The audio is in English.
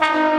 Bye.